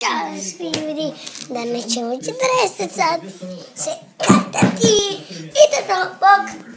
Ćao ljudi, danas ćemo 40 sati se katati i to to, bok!